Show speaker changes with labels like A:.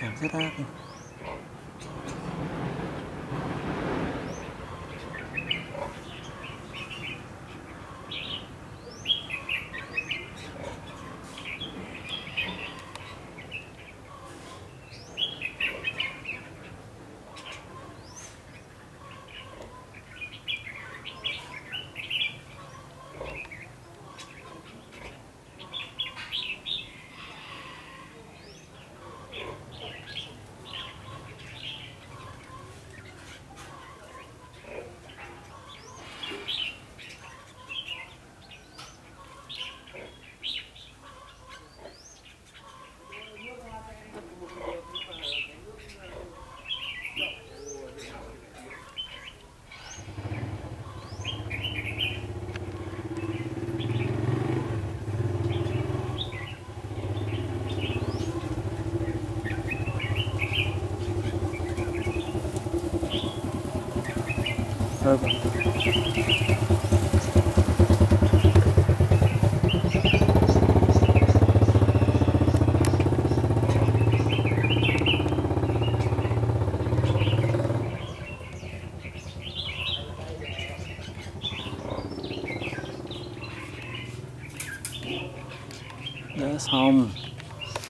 A: chàng rất ác xong